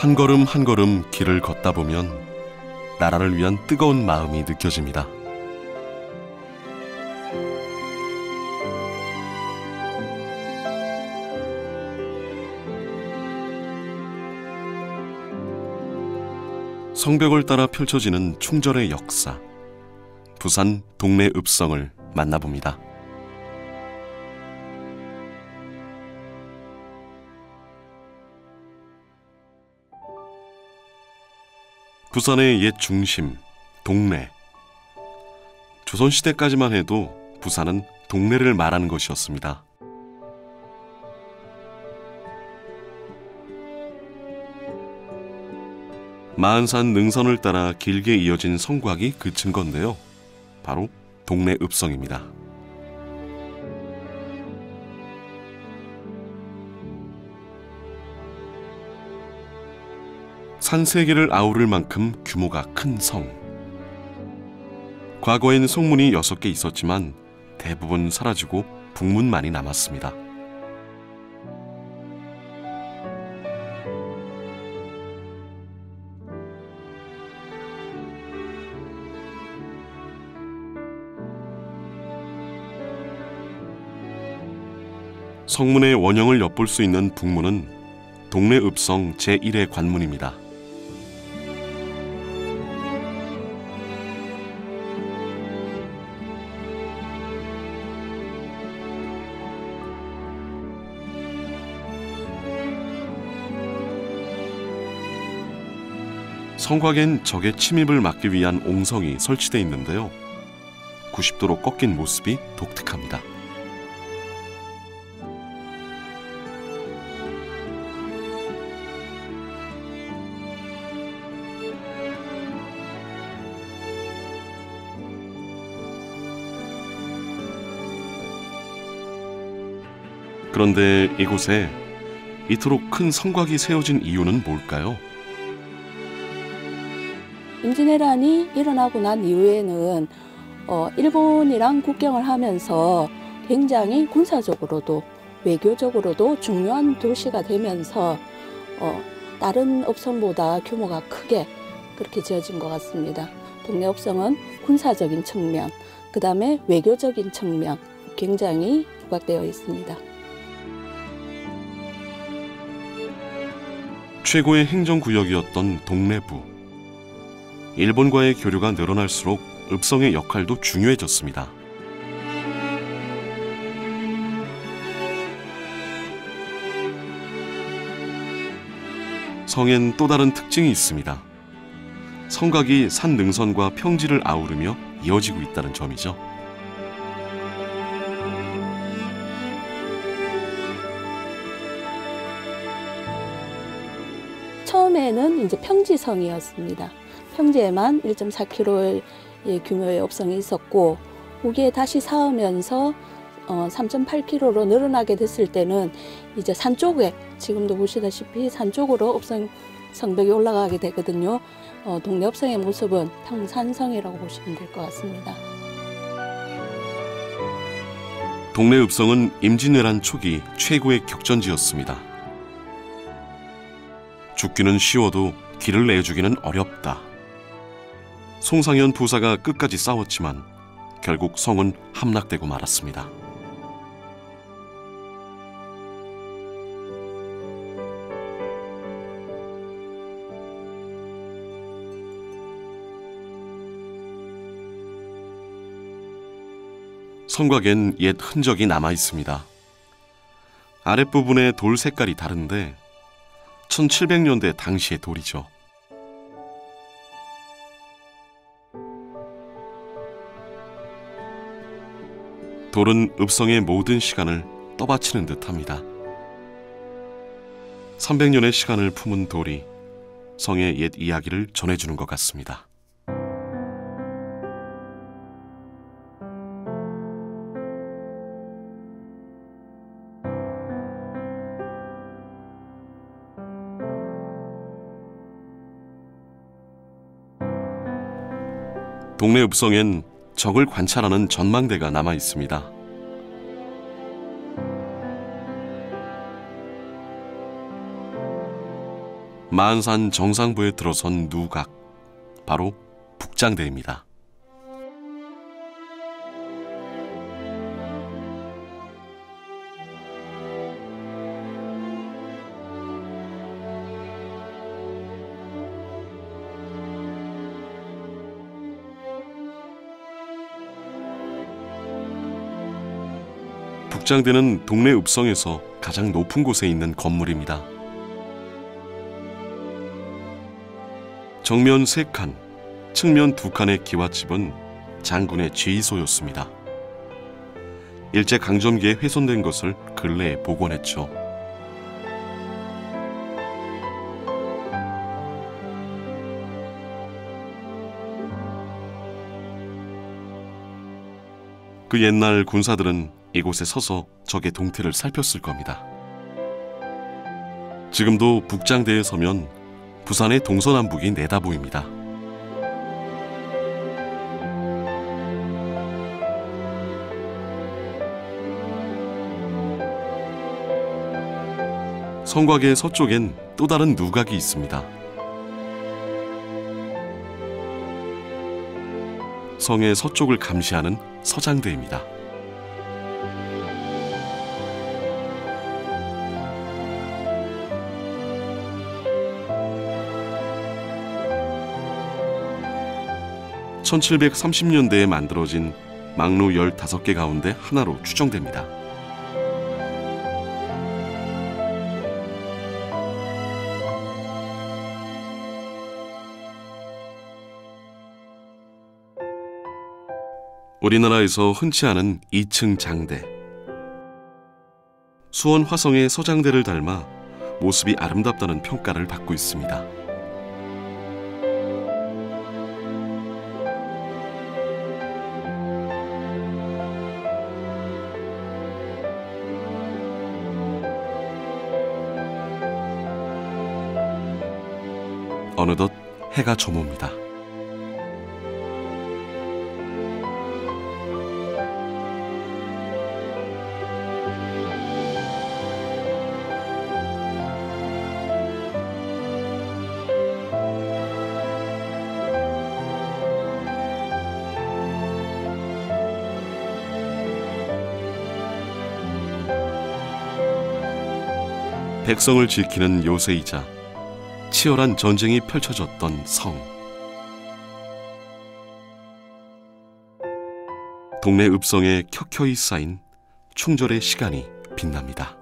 한 걸음 한 걸음 길을 걷다 보면 나라를 위한 뜨거운 마음이 느껴집니다. 성벽을 따라 펼쳐지는 충절의 역사. 부산 동네 읍성을 만나봅니다. 부산의 옛 중심, 동네. 조선시대까지만 해도 부산은 동네를 말하는 것이었습니다. 마흔산 능선을 따라 길게 이어진 성곽이 그 증거인데요. 바로 동네 읍성입니다. 산세 개를 아우를 만큼 규모가 큰 성. 과거엔 성문이 여섯 개 있었지만 대부분 사라지고 북문만이 남았습니다. 성문의 원형을 엿볼 수 있는 북문은 동네 읍성 제1의 관문입니다. 성곽엔 적의 침입을 막기 위한 옹성이 설치되어 있는데요. 90도로 꺾인 모습이 독특합니다. 그런데 이곳에 이토록 큰 성곽이 세워진 이유는 뭘까요? 임진왜란이 일어나고 난 이후에는 어, 일본이랑 국경을 하면서 굉장히 군사적으로도 외교적으로도 중요한 도시가 되면서 어, 다른 업성보다 규모가 크게 그렇게 지어진 것 같습니다. 동네 업성은 군사적인 측면, 그 다음에 외교적인 측면 굉장히 부각되어 있습니다. 최고의 행정구역이었던 동래부. 일본과의 교류가 늘어날수록 읍성의 역할도 중요해졌습니다. 성엔 또 다른 특징이 있습니다. 성곽이 산 능선과 평지를 아우르며 이어지고 있다는 점이죠. 처음에는 이제 평지성이었습니다. 평지에만 1.4km의 규모의 업성이 있었고 거기에 다시 쌓으면서 어, 3.8km로 늘어나게 됐을 때는 이제 산 쪽에 지금도 보시다시피 산 쪽으로 업성 성벽이 올라가게 되거든요. 어, 동네 업성의 모습은 평산성이라고 보시면 될 것 같습니다. 동네 읍성은 임진왜란 초기 최고의 격전지였습니다. 죽기는 쉬워도 길을 내주기는 어렵다. 송상현 부사가 끝까지 싸웠지만 결국 성은 함락되고 말았습니다. 성곽엔 옛 흔적이 남아 있습니다. 아랫부분의 돌 색깔이 다른데 1700년대 당시의 돌이죠. 돌은 읍성의 모든 시간을 떠받치는 듯합니다. 300년의 시간을 품은 돌이 성의 옛 이야기를 전해주는 것 같습니다. 동네 읍성엔 적을 관찰하는 전망대가 남아 있습니다. 만산 정상부에 들어선 누각, 바로 북장대입니다. 북장대는 동네 읍성에서 가장 높은 곳에 있는 건물입니다. 정면 세칸 측면 두칸의 기와집은 장군의 지휘소였습니다. 일제 강점기에 훼손된 것을 근래에 복원했죠. 그 옛날 군사들은 이곳에 서서 적의 동태를 살폈을 겁니다. 지금도 북장대에 서면 부산의 동서남북이 내다 보입니다. 성곽의 서쪽엔 또 다른 누각이 있습니다. 성의 서쪽을 감시하는 서장대입니다. (1730년대에) 만들어진 망루 (15개) 가운데 하나로 추정됩니다. 우리나라에서 흔치 않은 2층 장대. 수원 화성의 서장대를 닮아 모습이 아름답다는 평가를 받고 있습니다. 어느덧 해가 저뭅니다. 백성을 지키는 요새이자 치열한 전쟁이 펼쳐졌던 성. 동네 읍성에 켜켜이 쌓인 충절의 시간이 빛납니다.